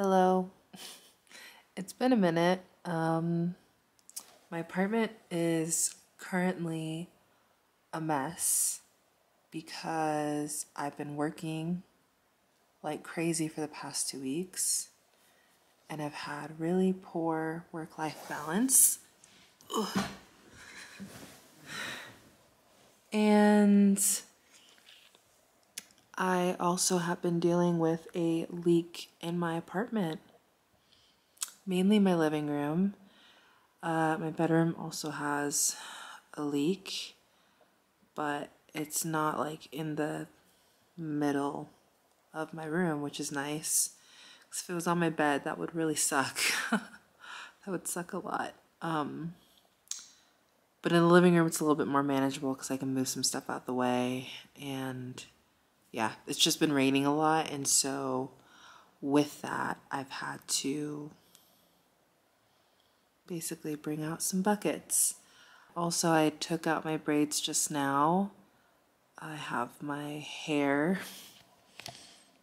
Hello. It's been a minute. Um, my apartment is currently a mess because I've been working like crazy for the past two weeks and I've had really poor work life balance. Ugh. And I also have been dealing with a leak in my apartment, mainly my living room. Uh, my bedroom also has a leak, but it's not like in the middle of my room, which is nice. 'Cause if it was on my bed, that would really suck. that would suck a lot. Um, but in the living room, it's a little bit more manageable because I can move some stuff out the way and yeah, it's just been raining a lot. And so with that, I've had to basically bring out some buckets. Also, I took out my braids just now. I have my hair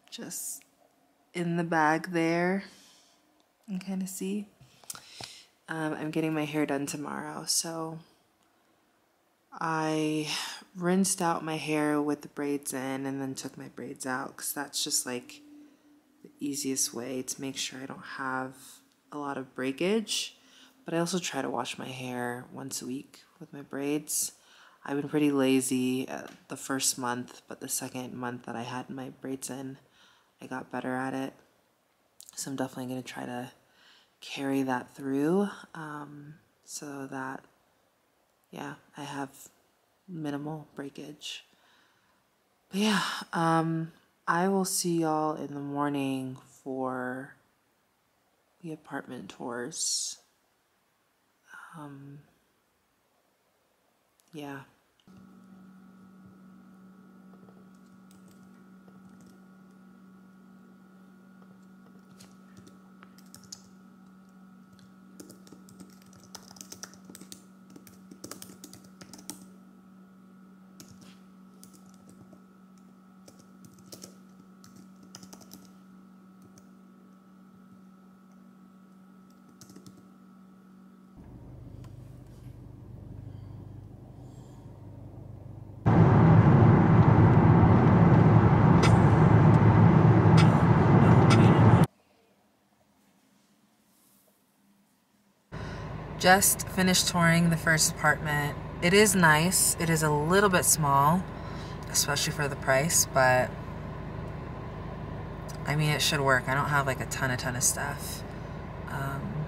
just in the bag there. You can kind of see. Um, I'm getting my hair done tomorrow, so I rinsed out my hair with the braids in and then took my braids out because that's just like the easiest way to make sure I don't have a lot of breakage. But I also try to wash my hair once a week with my braids. I've been pretty lazy uh, the first month, but the second month that I had my braids in, I got better at it. So I'm definitely going to try to carry that through um, so that yeah, I have minimal breakage. But yeah, um, I will see y'all in the morning for the apartment tours. Um, yeah. Just finished touring the first apartment. It is nice. It is a little bit small, especially for the price, but I mean, it should work. I don't have like a ton, a ton of stuff. Um,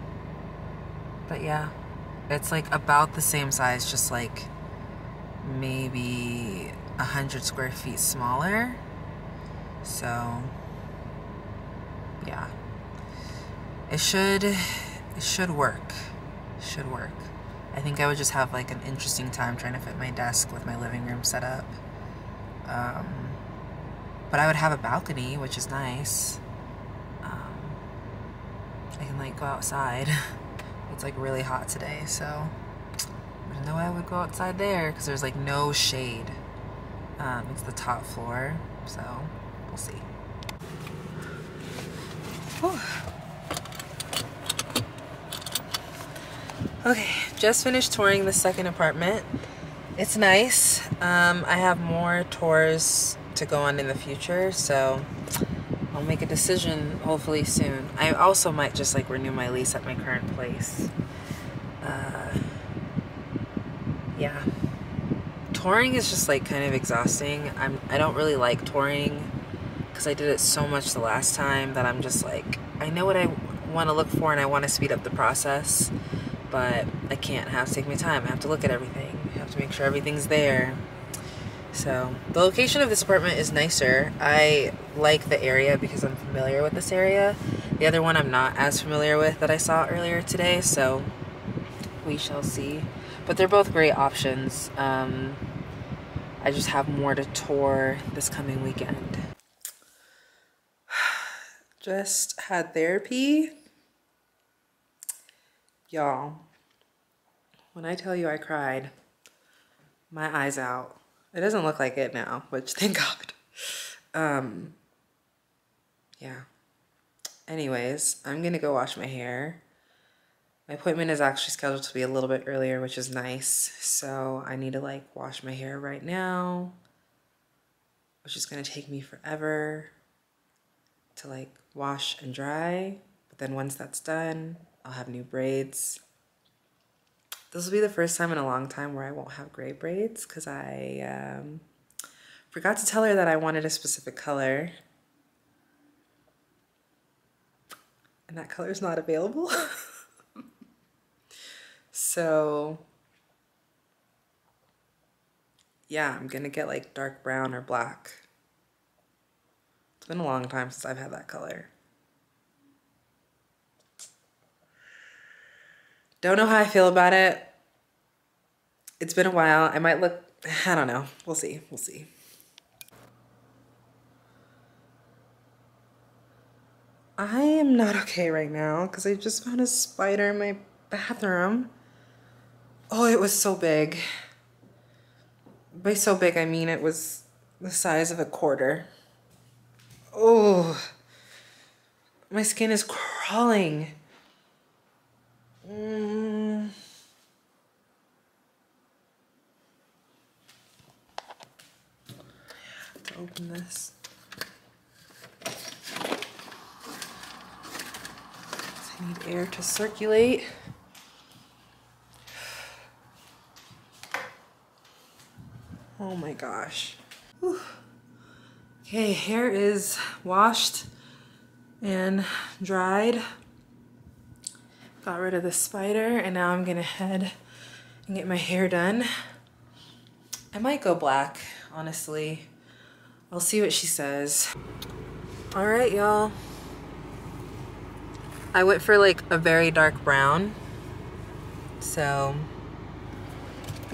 but yeah, it's like about the same size, just like maybe a hundred square feet smaller. So yeah, it should, it should work should work. I think I would just have like an interesting time trying to fit my desk with my living room set up. Um, but I would have a balcony, which is nice. Um, I can like go outside. it's like really hot today, so there's know way I would go outside there because there's like no shade. Um, it's the top floor, so we'll see. Whew. Okay, just finished touring the second apartment. It's nice. Um, I have more tours to go on in the future, so I'll make a decision hopefully soon. I also might just like renew my lease at my current place. Uh, yeah. Touring is just like kind of exhausting. I'm I don't really like touring because I did it so much the last time that I'm just like I know what I want to look for and I want to speed up the process but I can't. I have to take my time. I have to look at everything. I have to make sure everything's there. So the location of this apartment is nicer. I like the area because I'm familiar with this area. The other one I'm not as familiar with that I saw earlier today, so we shall see. But they're both great options. Um, I just have more to tour this coming weekend. Just had therapy. Y'all, when I tell you I cried, my eyes out. It doesn't look like it now, which thank God. Um, yeah. Anyways, I'm gonna go wash my hair. My appointment is actually scheduled to be a little bit earlier, which is nice. So I need to like wash my hair right now, which is gonna take me forever to like wash and dry. But then once that's done, I'll have new braids. This will be the first time in a long time where I won't have gray braids because I um, forgot to tell her that I wanted a specific color. And that color is not available. So yeah, I'm gonna get like dark brown or black. It's been a long time since I've had that color. Don't know how I feel about it. It's been a while. I might look, I don't know. We'll see. We'll see. I am not okay right now because I just found a spider in my bathroom. Oh, it was so big. By so big, I mean it was the size of a quarter. Oh, my skin is crawling. Mm. to open this. I need air to circulate. Oh my gosh. Whew. Okay, hair is washed and dried. Got rid of the spider and now I'm gonna head and get my hair done. I might go black, honestly. I'll see what she says. All right, y'all. I went for like a very dark brown. So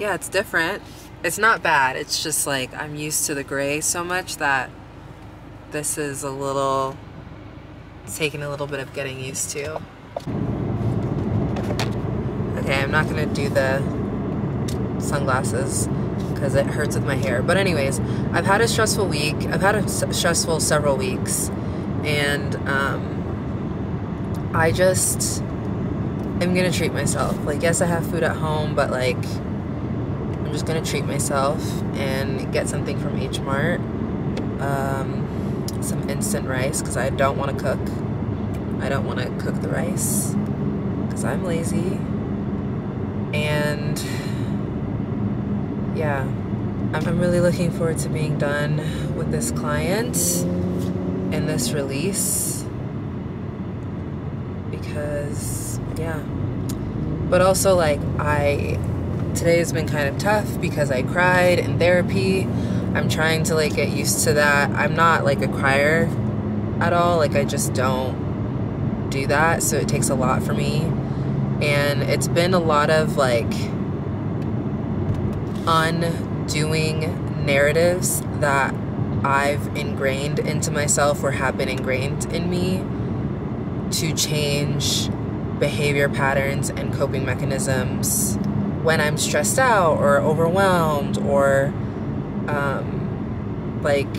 yeah, it's different. It's not bad. It's just like I'm used to the gray so much that this is a little, taking a little bit of getting used to. Okay, I'm not gonna do the sunglasses because it hurts with my hair. But anyways, I've had a stressful week. I've had a stressful several weeks and um, I just am gonna treat myself. Like, yes, I have food at home, but like, I'm just gonna treat myself and get something from H Mart. Um, some instant rice because I don't want to cook. I don't want to cook the rice because I'm lazy. And yeah, I'm really looking forward to being done with this client and this release because yeah but also like I today has been kind of tough because I cried in therapy. I'm trying to like get used to that. I'm not like a crier at all. Like I just don't do that. So it takes a lot for me. And it's been a lot of like undoing narratives that I've ingrained into myself or have been ingrained in me to change behavior patterns and coping mechanisms when I'm stressed out or overwhelmed or um, like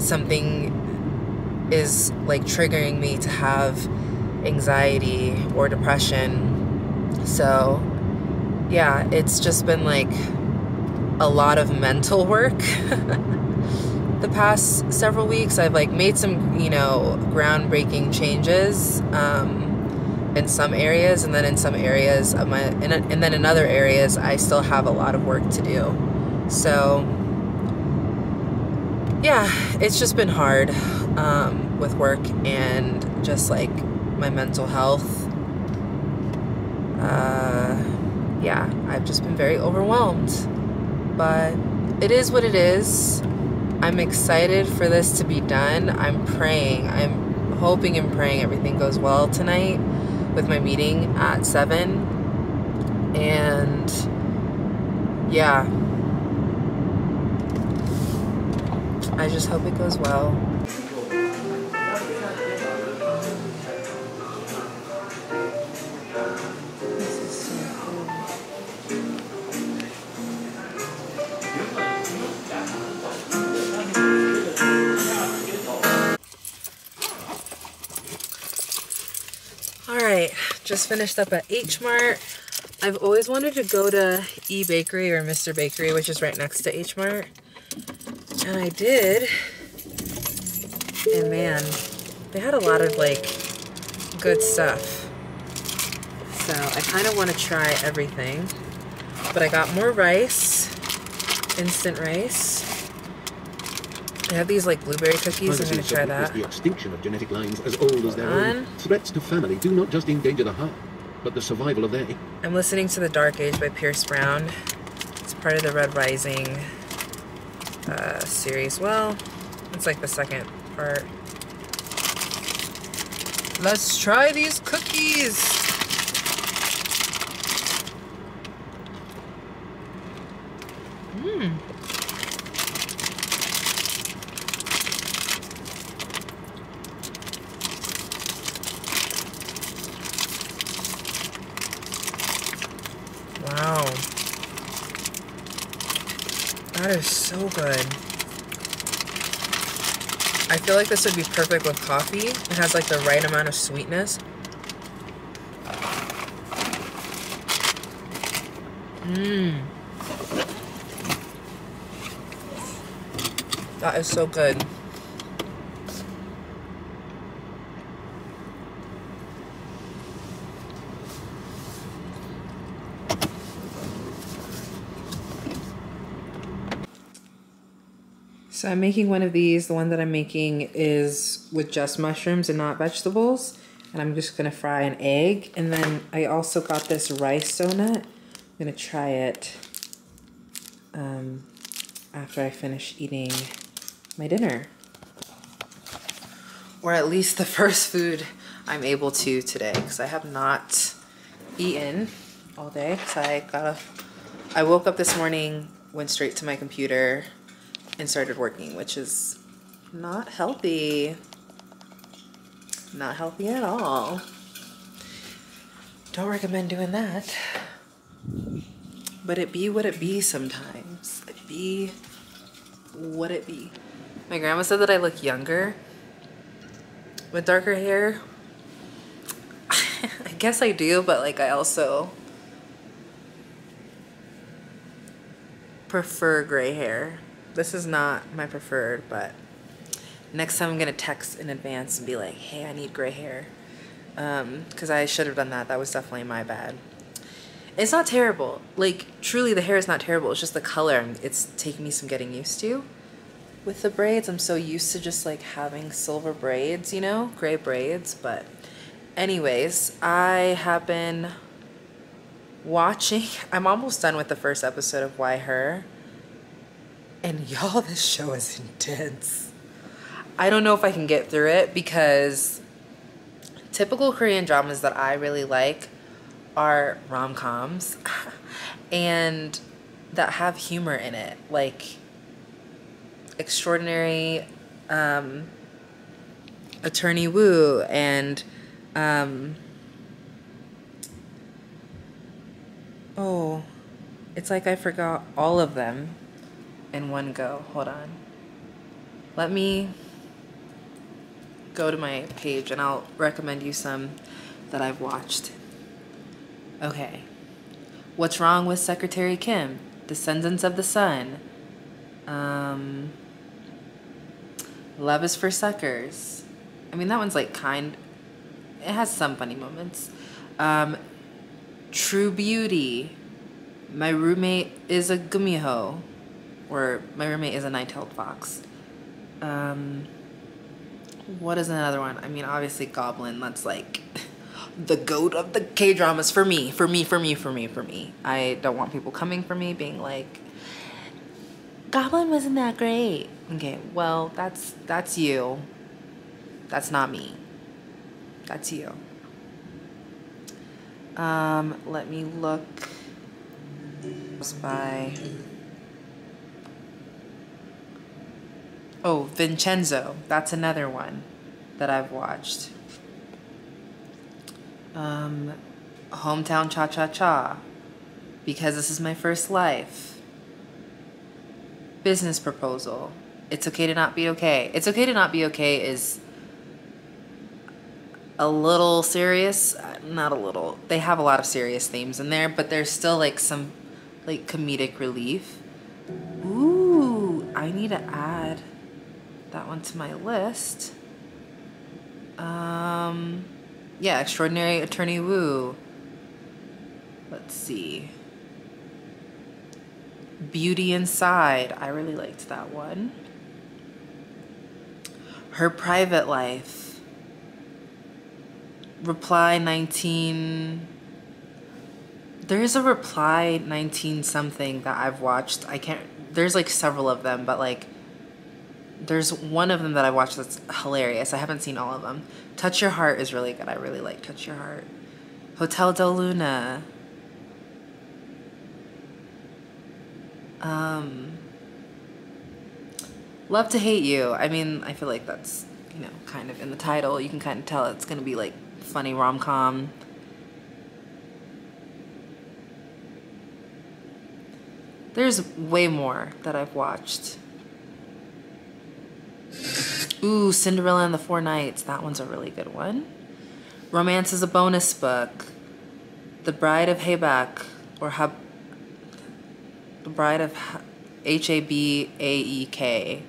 something is like triggering me to have anxiety or depression. So, yeah, it's just been like a lot of mental work the past several weeks. I've like made some, you know, groundbreaking changes. Um, in some areas, and then in some areas of my, and, and then in other areas, I still have a lot of work to do. So, yeah, it's just been hard um, with work and just like my mental health. Uh, yeah, I've just been very overwhelmed. But it is what it is. I'm excited for this to be done. I'm praying. I'm hoping and praying everything goes well tonight with my meeting at 7. And yeah, I just hope it goes well. Right, just finished up at H Mart. I've always wanted to go to E Bakery or Mr. Bakery, which is right next to H Mart. And I did. And man, they had a lot of like good stuff. So I kind of want to try everything. But I got more rice, instant rice. They have these like blueberry cookies. I'm gonna try that. the extinction of genetic lines as old as their own. Threats to family do not just endanger the heart, but the survival of their. I'm listening to The Dark Age by Pierce Brown. It's part of the Red Rising uh, series. Well, it's like the second part. Let's try these cookies. Mmm. Wow. That is so good. I feel like this would be perfect with coffee. It has like the right amount of sweetness. Mmm. That is so good. So I'm making one of these. The one that I'm making is with just mushrooms and not vegetables. And I'm just gonna fry an egg. And then I also got this rice donut. I'm gonna try it um, after I finish eating my dinner. Or at least the first food I'm able to today because I have not eaten all day. So I got a, I woke up this morning, went straight to my computer, and started working, which is not healthy. Not healthy at all. Don't recommend doing that. But it be what it be sometimes. It be what it be. My grandma said that I look younger with darker hair. I guess I do, but like I also prefer gray hair. This is not my preferred, but next time I'm gonna text in advance and be like, hey, I need gray hair. Um, cause I should have done that. That was definitely my bad. It's not terrible. Like truly the hair is not terrible. It's just the color. It's taking me some getting used to. With the braids, I'm so used to just like having silver braids, you know, gray braids. But anyways, I have been watching, I'm almost done with the first episode of Why Her. And y'all, this show is intense. I don't know if I can get through it because typical Korean dramas that I really like are rom coms and that have humor in it. Like Extraordinary um, Attorney Woo and. Um, oh, it's like I forgot all of them in one go. Hold on. Let me go to my page and I'll recommend you some that I've watched. Okay. What's Wrong with Secretary Kim? Descendants of the Sun. Um, Love is for Suckers. I mean, that one's like kind. It has some funny moments. Um, True Beauty. My roommate is a gumiho. Or my roommate is a nine-tailed fox. Um, what is another one? I mean, obviously Goblin. That's like the goat of the K dramas for me. For me. For me. For me. For me. I don't want people coming for me being like, Goblin wasn't that great. Okay, well that's that's you. That's not me. That's you. Um, let me look by Oh, Vincenzo. That's another one that I've watched. Um, Hometown Cha Cha Cha. Because this is my first life. Business proposal. It's okay to not be okay. It's okay to not be okay is a little serious. Uh, Not a little. They have a lot of serious themes in there, but there's still like some like comedic relief. Ooh, I need to add that one to my list. Um, yeah, Extraordinary Attorney Woo. Let's see. Beauty Inside. I really liked that one. Her Private Life. Reply 19. There's a Reply 19 something that I've watched. I can't. There's like several of them, but like there's one of them that I watched that's hilarious. I haven't seen all of them. Touch Your Heart is really good. I really like Touch Your Heart. Hotel Del Luna. Um, Love to Hate You. I mean, I feel like that's, you know, kind of in the title. You can kind of tell it's going to be like funny rom com. There's way more that I've watched. Ooh, Cinderella and the Four Knights. That one's a really good one. Romance is a bonus book. The Bride of Hayback, or Hab- The Bride of H A B A E K.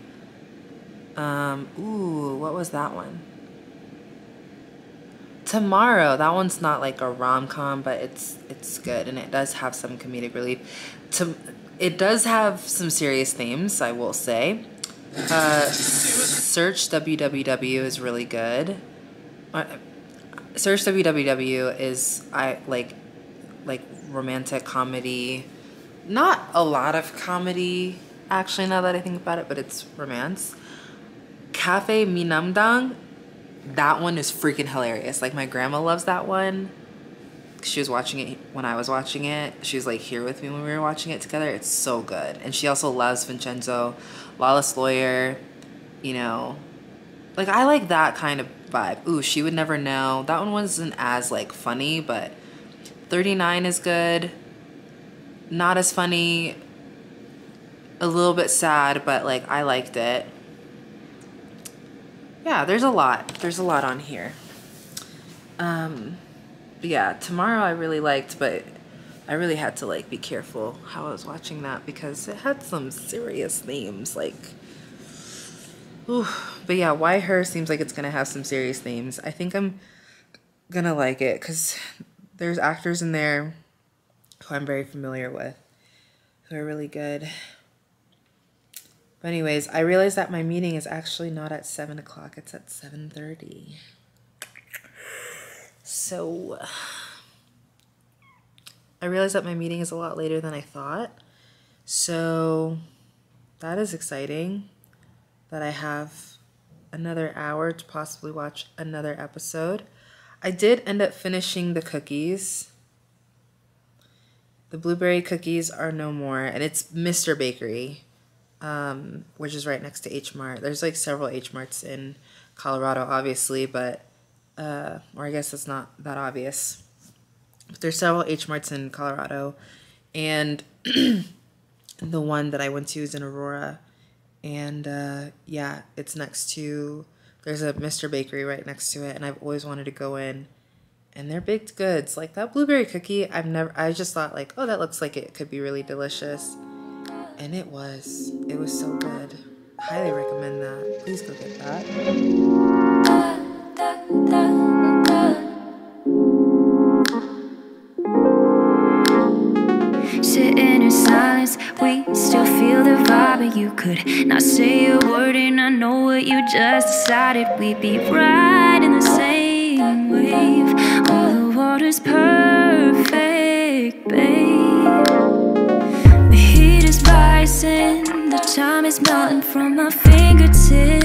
Um, ooh, what was that one? Tomorrow. That one's not like a rom com, but it's it's good and it does have some comedic relief. To it does have some serious themes, I will say. Uh, Search WWW is really good. Uh, Search WWW is I like like romantic comedy. Not a lot of comedy actually now that I think about it, but it's romance. Cafe Minamdang, that one is freaking hilarious. Like my grandma loves that one. She was watching it when I was watching it. She was like here with me when we were watching it together. It's so good. And she also loves Vincenzo, Lawless Lawyer, you know. Like I like that kind of vibe. Ooh, she would never know. That one wasn't as like funny, but 39 is good. Not as funny. A little bit sad, but like I liked it. Yeah, there's a lot. There's a lot on here. Um yeah, tomorrow I really liked, but I really had to like be careful how I was watching that because it had some serious themes like Ooh, but yeah, why her seems like it's gonna have some serious themes. I think I'm gonna like it because there's actors in there who I'm very familiar with who are really good. But anyways, I realized that my meeting is actually not at seven o'clock; it's at seven thirty. So I realized that my meeting is a lot later than I thought. So that is exciting that I have another hour to possibly watch another episode. I did end up finishing the cookies. The blueberry cookies are no more, and it's Mr. Bakery, um, which is right next to H Mart. There's like several H Marts in Colorado, obviously, but uh, or I guess it's not that obvious. There's several H Marts in Colorado, and the one that I went to is in Aurora, and uh, yeah, it's next to. There's a Mr. Bakery right next to it, and I've always wanted to go in. And they're baked goods, like that blueberry cookie. I've never. I just thought like, oh, that looks like it could be really delicious, and it was. It was so good. Highly recommend that. Please go get that. We still feel the vibe, But you could not say a word, and I know what you just decided. We'd be right in the same wave. Oh, the water's perfect, babe. The heat is rising, the time is melting from my fingertips.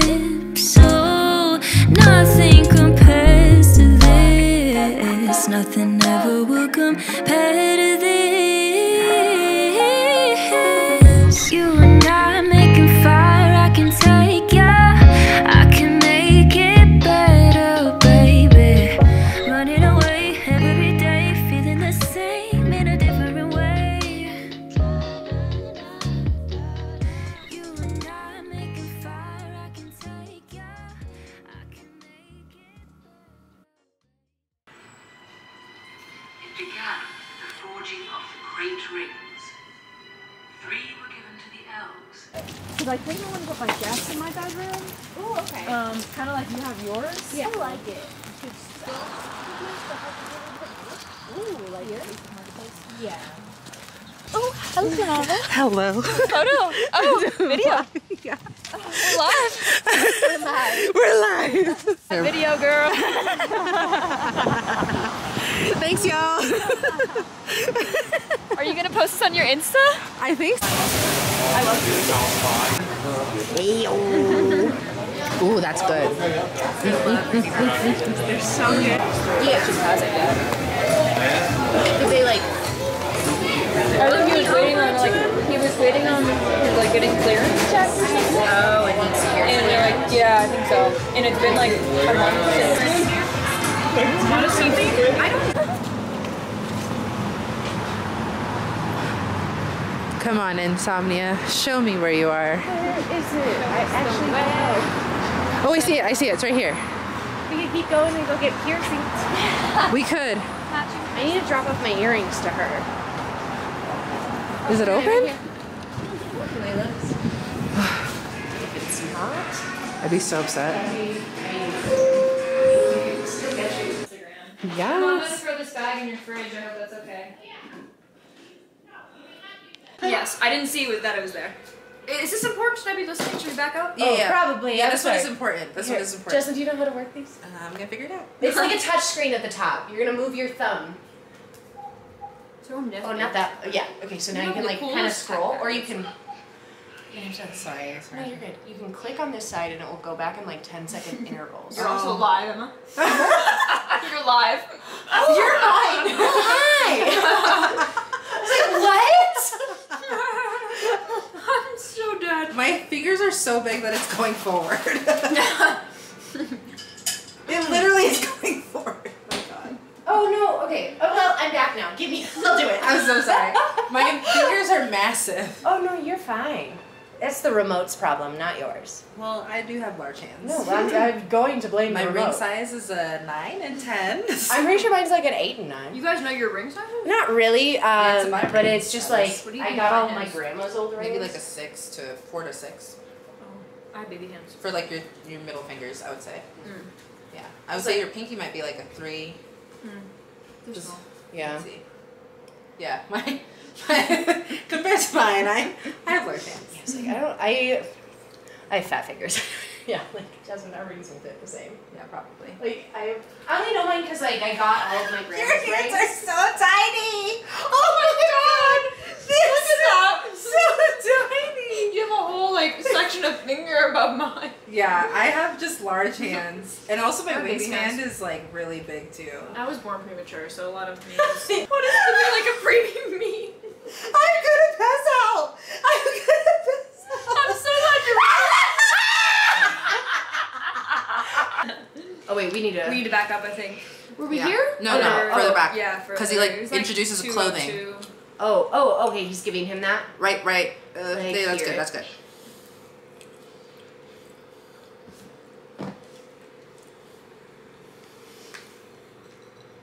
Live. Video girl. Thanks, y'all. Are you gonna post this on your Insta? I think so. Ooh, that's good. They're so good. Yeah. She has it. Did they like? I think he was waiting on like he was waiting on like getting clearance checks or something. Oh, and he's here. And they're like, yeah, I think so. And it's been like a month since. I don't. Come on, insomnia. Show me where you are. Where is it? I actually don't know. Oh, I see it. I see it. It's right here. We could keep going and go get piercings. We could. I need to drop off my earrings to her. Is it open? If it's not, I'd be so upset. I'm Yeah. gonna throw this bag in your fridge. I hope that's okay. Yes, I didn't see that it was there. Is this important? Should I be listening? Should we back up? Oh, probably. Yeah, I'm this one is important. This Here, one is important. Justin, do you know how to work these? Uh, I'm gonna figure it out. It's like a touch screen at the top. You're gonna move your thumb. So nifty. Oh, not that. oh, Yeah. Okay, so now You you can like kind of scroll, or you can. Sorry. No, you're good. You can click on this side, and it will go back in like 10 second intervals. You're also oh. live, Emma. You're live. Oh, You're fine. Hi. I was like, what? I'm so dead. My fingers are so big that it's going forward. it literally is going forward. Oh my god. Oh no. Okay. Oh well, I'm back now. Give me. I'll do it. I'm so sorry. My fingers are massive. Oh no, you're fine. That's the remote's problem, not yours. Well, I do have large hands. No, I'm, I'm going to blame My the ring size is a nine and ten. I'm pretty sure mine's like an eight and nine. You guys know your ring size? Not really, Yeah, it's um, my but it's just size. like What do you I got all my grandma's old rings. Maybe like a six to four to six I have baby hands. for like your your middle fingers. I would say. Mm. Yeah, I would say your pinky might be like a three. They're Just- yeah. Let's see. Yeah, my, my compared to mine, I I have large hands. It's like I don't. I I have fat fingers. yeah, like Jasmine, our rings will fit the same. Yeah, probably. Like I, I only know mine because like I got all of my grandma's rings. Are so tiny. Oh my god! this is that. So tiny. You have a whole like section of finger above mine. Yeah, I have just large hands, and also my I have baby wingspan hands. is like really big too. I was born premature, so a lot of me is what is to be like a preemie me. I'm gonna pass out. I'm gonna pass out. I'm so glad you're Oh wait, we need to. We need to back up, I think. Were we Yeah. here? No, no, Or- further back. Yeah, because he, like, It was, introduces the 202. oh, oh, okay. He's giving him that. Right, right. Uh, Like yeah, that's here. good. That's good.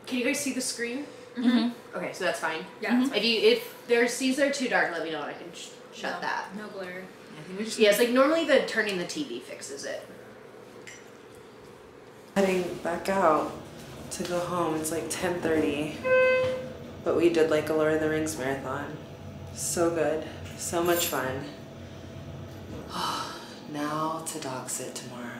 Can you guys see the screen? Mm-hmm. Okay, so that's fine. Yeah, it's If you if there's these are too dark, let me know and I can sh- shut no, that. No glare. I think we just Yeah, it's like normally the turning the TV fixes it. heading back out to go home. It's like 10:30. But we did like a Lord of the Rings marathon. So good. So much fun. now to dog sit tomorrow.